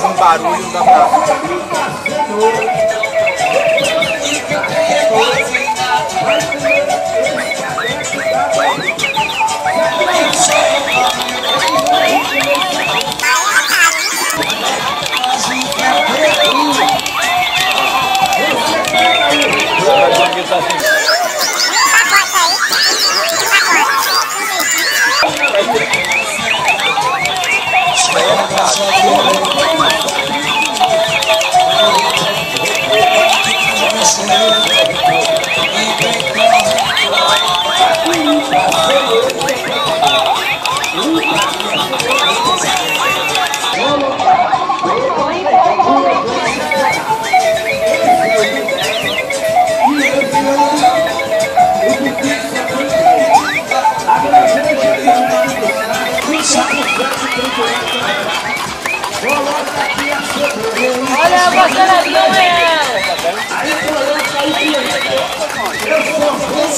faz um barulho, não dá pra...